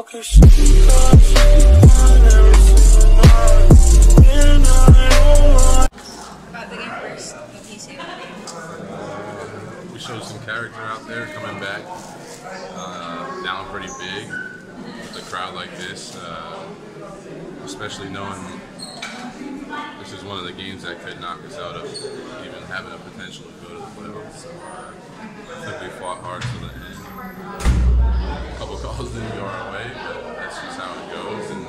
Focus? We showed some character out there coming back, uh, down pretty big with a crowd like this, uh, especially knowing this is one of the games that could knock us out of even having a potential to go to the playoffs. So uh, I think we fought hard to the end. A couple calls didn't go our way, but that's just how it goes. And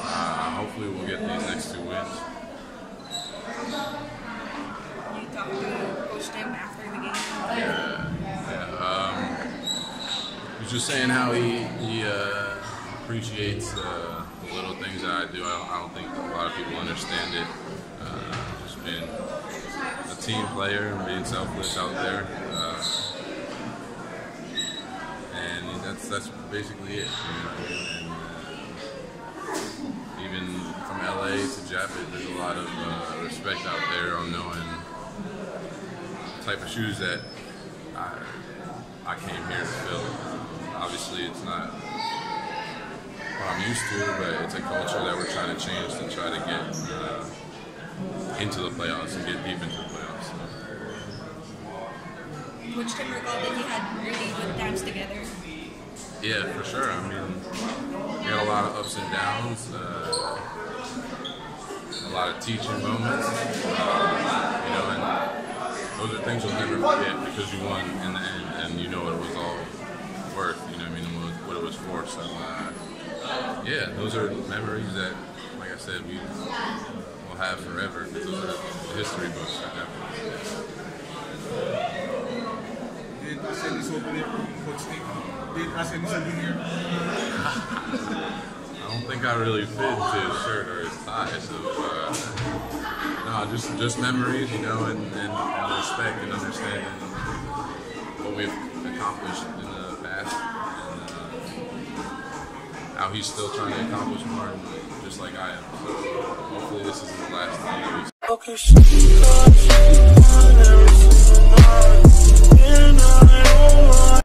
uh, hopefully we'll get these next two wins. You talked to Coach after the game. Yeah, um, he was just saying how he he uh, appreciates uh, the little things that I do. I don't, I don't think a lot of people understand it. Uh, just being a team player and being selfless out there, uh, and that's that's basically it. You know? and, uh, even from LA to Japan, there's a lot of uh, respect out there on knowing the type of shoes that I, I came here to fill. Obviously, it's not what I'm used to, but it's a culture that we're trying to change to try to get uh, into the playoffs and get deep into the playoffs. Coach Tim recalled that you had really good times together. Yeah, for sure. I mean, we had a lot of ups and downs, uh, a lot of teaching moments, uh, you know, and those are things you'll never forget because you won in the end and you know what it was all worth, you know what I mean, what, it was for. So, uh, yeah, those are memories that, like I said, we will have forever those are history books. Did Arsenio opening Coach Nick? Did Arsenio opening here? I don't think I really fit into his shirt or his tie, so uh, no, just just memories, you know, and, and, and respect and understanding what we've accomplished in the past, and uh, how he's still trying to accomplish more, just like I am. So hopefully, this isn't the last time that we Focus on everything